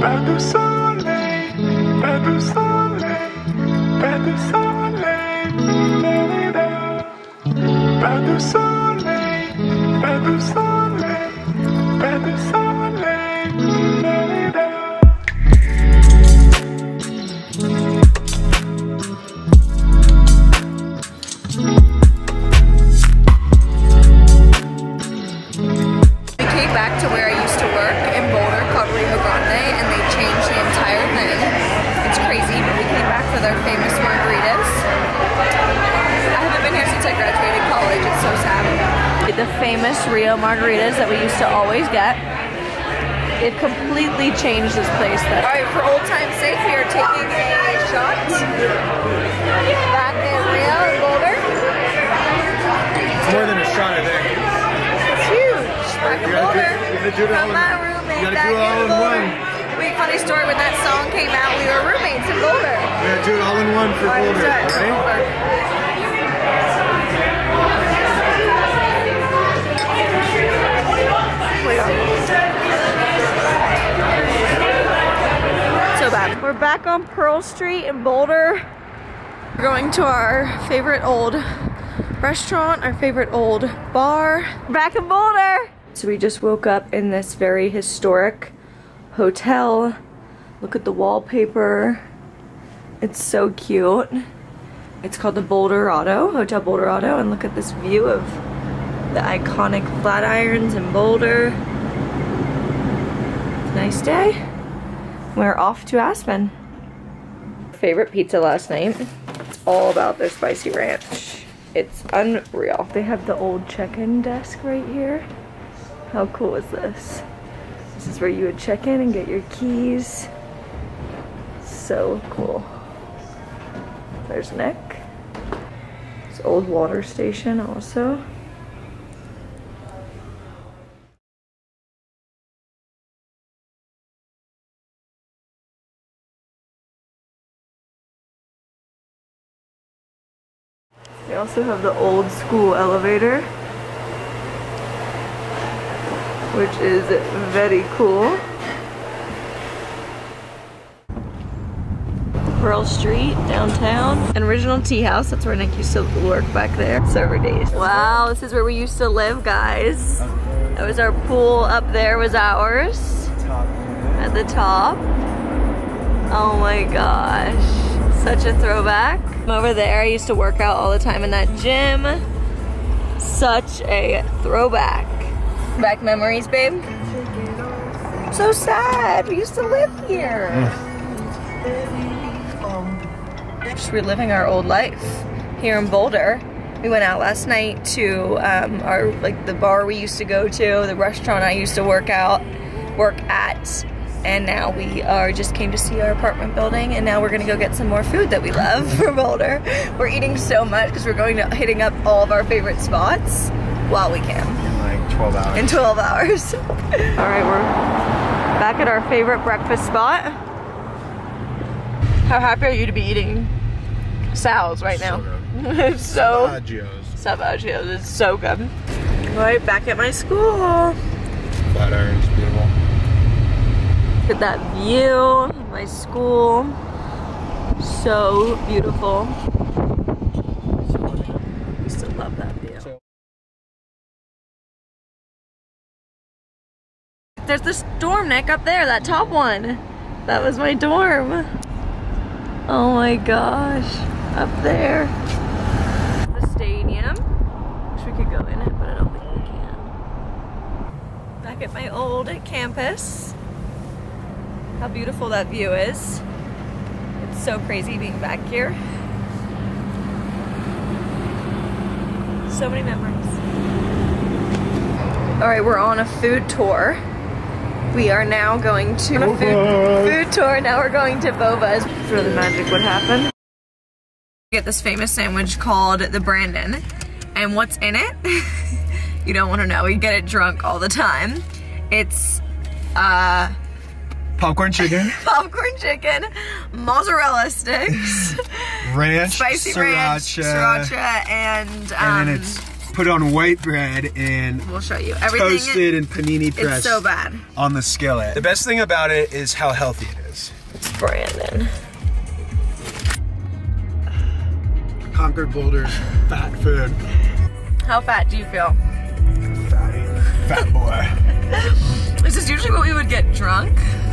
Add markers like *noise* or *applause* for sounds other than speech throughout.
Pas de soleil, pas de soleil, pas de soleil. Pas de soleil, for their famous margaritas. I haven't been here since I graduated college, it's so sad. The famous Rio margaritas that we used to always get. They've completely changed this place. All right, for old time's sake, we are taking a shot back in Rio in Boulder. More than a shot, I think. It's huge. Back in You gotta Boulder. you gotta do it all in- my roommate you gotta do it all in one. Wait, funny story. When that song came out, we were roommates in Boulder. We're do it all in one for Alright, Boulder. let's do it. Ready? So bad. We're back on Pearl Street in Boulder. We're going to our favorite old restaurant, our favorite old bar. Back in Boulder. So we just woke up in this very historic hotel. Look at the wallpaper. It's so cute. It's called the Boulderado, Hotel Boulderado, and look at this view of the iconic Flatirons in Boulder. Nice day. We're off to Aspen. Favorite pizza last night. It's all about their spicy ranch. It's unreal. They have the old check-in desk right here. How cool is this? This is where you would check in and get your keys. So cool. There's Nick. It's old water station also. We also have the old school elevator, which is very cool. Pearl Street, downtown. An original tea house, that's where Nick used to work back there. Server days. Wow, this is where we used to live, guys. That was our pool up there was ours. At the top. Oh my gosh. Such a throwback. Over there, I used to work out all the time in that gym. Such a throwback. Back memories, babe. So sad. We used to live here. Just reliving our old life here in Boulder. We went out last night to um, our like the bar we used to go to, the restaurant I used to work out, work at, and now we are just came to see our apartment building, and now we're gonna go get some more food that we love *laughs* for Boulder. We're eating so much because we're going to hitting up all of our favorite spots while we can In like 12 hours. in 12 hours. *laughs* All right, we're back at our favorite breakfast spot. How happy are you to be eating Sal's right now? it's so Agios. *laughs* Savaggio. It's so good. All right, back at my school. Flatiron's beautiful. Look at that view my school. So beautiful. Used to love that view. There's this dorm, neck up there, that top one. That was my dorm. Oh my gosh. Up there. The stadium. Wish we could go in it, but I don't think we can. Back at my old campus. How beautiful that view is. It's so crazy being back here. So many memories. All right, we're on a food tour. We are now going to on a food, food tour. Now we're going to Boba's. It's where the magic would happen. Get this famous sandwich called the Brandon. And what's in it? *laughs* you don't want to know. We get it drunk all the time. It's uh Popcorn chicken, *laughs* popcorn chicken, mozzarella sticks, ranch, spicy sriracha, ranch, sriracha, and um, and then it's put on white bread and We'll show you. Everything toasted and panini pressed it's so bad. on the skillet. The best thing about it is how healthy it is. It's Brandon. Concord Boulder's fat food. How fat do you feel? Fatty. Fat boy. *laughs* This is usually what we would get drunk. *laughs*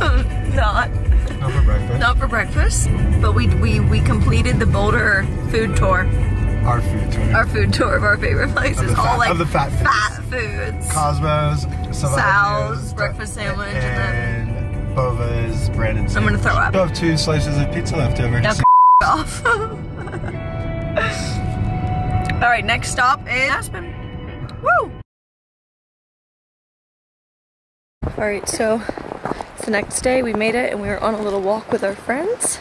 Not Not for breakfast. not for breakfast, but we we we completed the Boulder food tour. Our food tour. Our food tour of our favorite places, Of the all like of the fat foods. fat foods. Cosmos, Sal's, breakfast sandwich, and and Bova's, Brandon's. I'm gonna throw up. I have two slices of pizza left over. Now *laughs* off. *laughs* all right, next stop is Aspen. Woo! All right, so it's the next day. We made it, and we were on a little walk with our friends.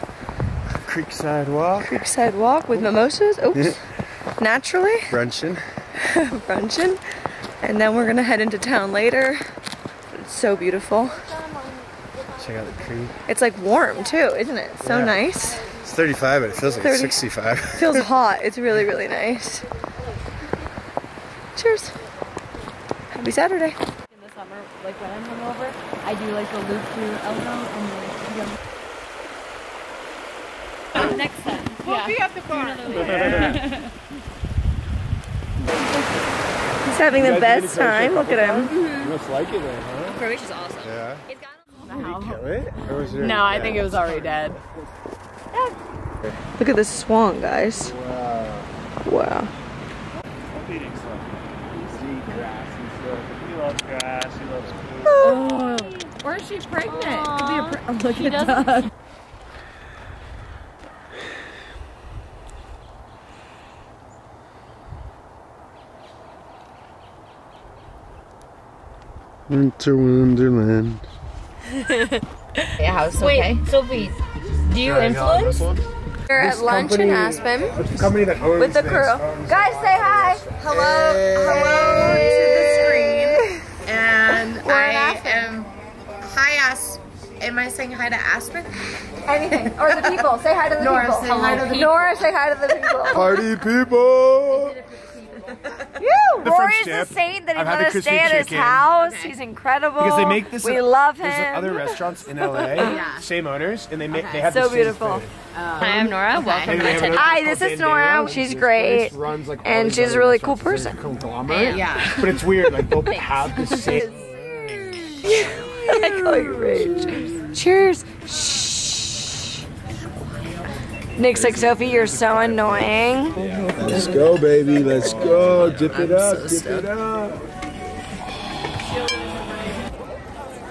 Creekside Walk. Creekside walk with mimosas. Oops. Naturally, Brunching. *laughs* brunching, and then we're gonna head into town later. It's so beautiful. Check out the creek. It's like warm too, isn't it? So Yeah. nice. It's 35, but it feels like 30. it's 65. *laughs* feels *laughs* hot. It's really, really nice. Cheers. Happy Saturday. in the summer, like when I'm hungover, I do like the loop through Elmo and then jump. Next time. We'll be at the bar. *laughs* He's having the best time. Look at him. You must like it then, huh? Croatia's awesome. Yeah. It's got Kill it? Or was there- no, I think it was already dead. Look at this swan, guys. Wow. Wow. Eating stuff. Grass and stuff. He loves grass. He loves food. Oh. Or is she pregnant? Could be a pre- oh, *laughs* look at that. Winter Wonderland. *laughs* Yeah, house Wait, Sophie, do you influence? We're at This lunch in company- Aspen The company that owns with the this crew. Guys, say hi. Hello. Hello to the screen. and *laughs* I Aspen. am hi As. Am I saying hi to Aspen? Anything. Or the people. Say hi to the Nora, people. say hi to the Nora, say hi to the people. Party people! *laughs* The Rory's French the saint that he I've let us stay at his chicken. house. He's incredible. Because they make this. We love him. There's other restaurants in LA, *laughs* same owners, and they make they have So the beautiful. food. Oh. Hi, I'm Nora. Welcome And they have Hi, this is Nora. Bandero, She's great. runs, like, And she's a really cool restaurants. It's a person. conglomerate. Yeah. *laughs* But it's weird, like they'll have the *laughs* same. I call you Rage. Cheers. Shh. Nick's like, Sophie, you're so annoying. Let's go, baby. Let's go. Dip it up. Dip it up.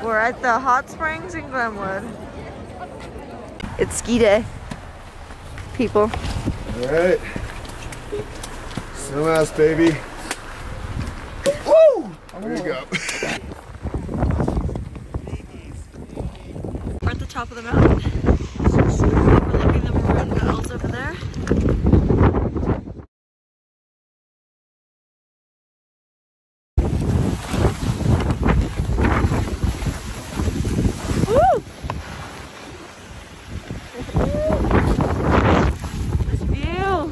We're at the hot springs in Glenwood. It's ski day. People. All right. Some ass, baby. Woo! There you go. We're at the top of the mountain. Overlooking the maroon mountains over there. Woo! This view.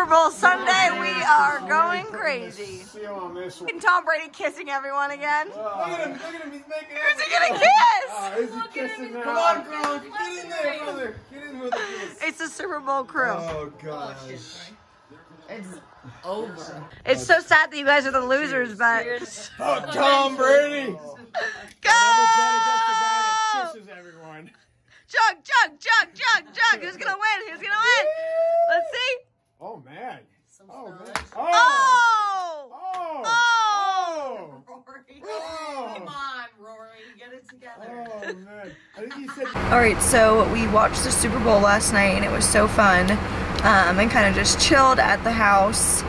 Super Bowl Sunday, we are going crazy. See you on this one. And Tom Brady kissing everyone again. Look at him. Look at him. He's making Who's he gonna kiss? Oh, is he kissing now? Come on, Gronk. Get in there, brother. Get in with the. *laughs* It's the Super Bowl crew. Oh, gosh. It's over. It's so sad that you guys are the losers, but Oh, Tom Brady. *laughs* go! Kisses everyone. Jug, jug, jug, jug, jug. Who's gonna win? Who's gonna win? Let's see. Oh, man. Oh, man. Oh! Oh. Oh! Oh. Oh. on, Rory, get it together. Oh, man. I think he said. *laughs* All right, so we watched the Super Bowl last night, and it was so fun. Um, and kind of just chilled at the house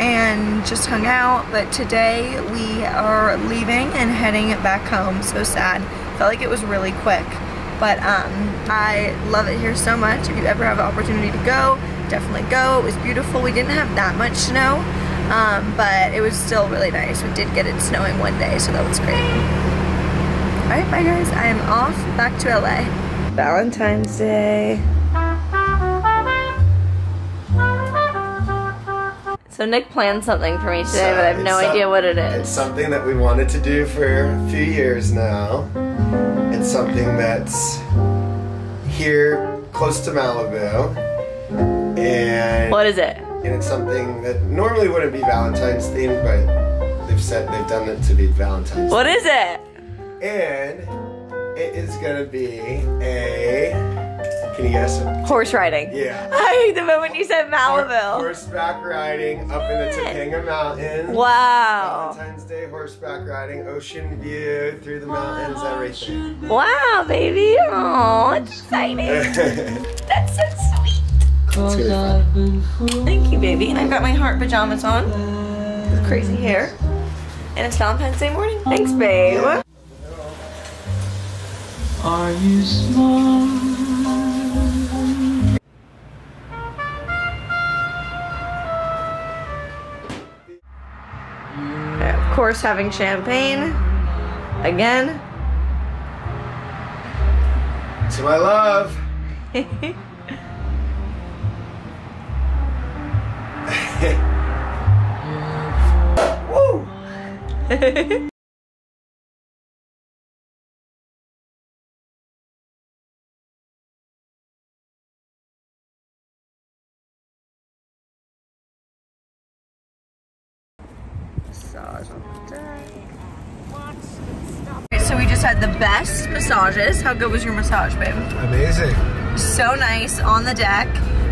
and just hung out. But today we are leaving and heading back home. So sad. Felt like it was really quick. But um, I love it here so much. If you ever have an opportunity to go, definitely go. It was beautiful. We didn't have that much snow, um, but it was still really nice. We did get it snowing one day, so that was great. All right, bye guys. I am off back to LA. Valentine's Day. So Nick planned something for me today, so but I have no some, idea what it is. It's something that we wanted to do for a few years now. It's something that's here close to Malibu. And What is it? and it's something that normally wouldn't be Valentine's themed, but they've said they've done it to be Valentine's. What is it? And it is gonna be a. Can you guess it? Horse riding. Yeah. I hate the moment you said Malibu. Horseback riding up in the Topanga Mountains. Wow. Valentine's Day horseback riding, ocean view through the mountains, everything. Wow, baby. Oh, it's exciting. *laughs* That's so sweet. Thank you, baby. And I've got my heart pajamas on with crazy hair. And it's Valentine's Day morning. Thanks, babe. Are you smart? Of course, having champagne. Again. to my love. *laughs* Massage on the deck. So we just had the best massages. How good was your massage, babe? Amazing. So nice on the deck.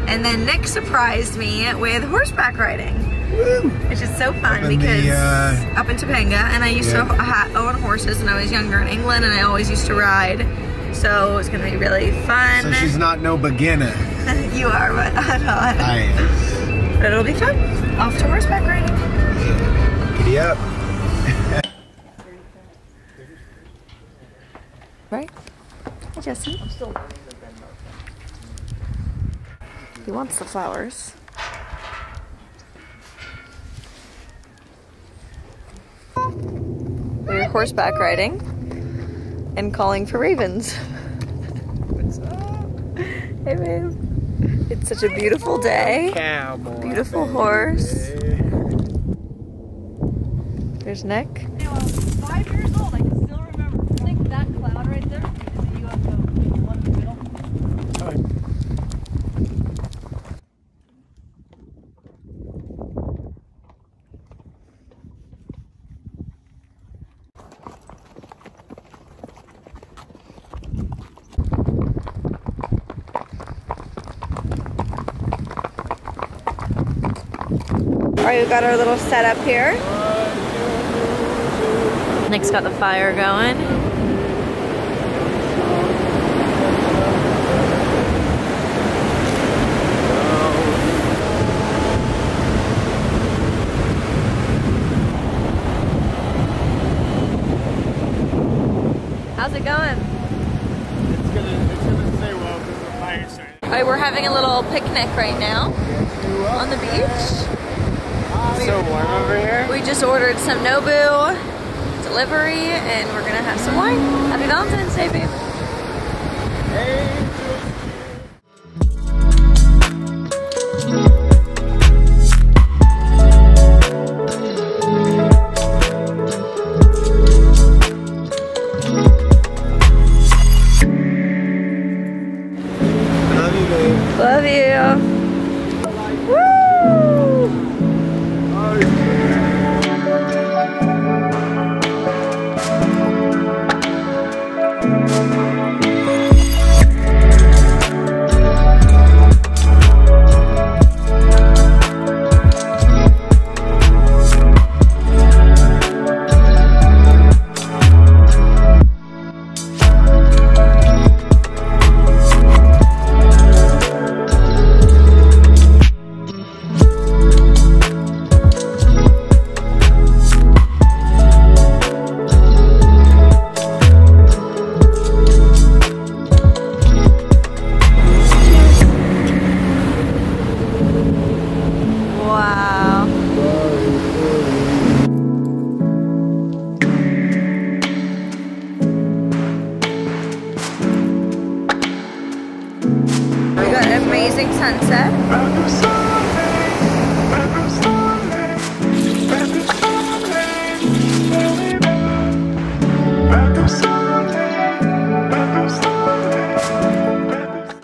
And then Nick surprised me with horseback riding, Woo! which is so fun in the, because uh, up in Topanga, and I used Yeah. to ha- own horses when I was younger in England, and I always used to ride. So it's gonna be really fun. So she's not no beginner. *laughs* you are, but I'm not. I am. But it'll be fun. Off to horseback riding. Giddy up. *laughs* Right? Hi, Jesse. He wants the flowers. We were horseback riding and calling for ravens. What's *laughs* up? Hey, babe. It's such a beautiful day. Cowboy. Beautiful horse. There's Nick. Five years old, I can still remember. I think that cloud right there is a UFO. The one in the middle. All right, we've got our little setup here. Nick's got the fire going. How's it going? It's gonna, it's gonna stay well because the fire started. All right, we're having a little picnic right now on the beach. So warm over here. We just ordered some Nobu delivery and we're gonna have some wine. Happy Valentine's Day, babe. Love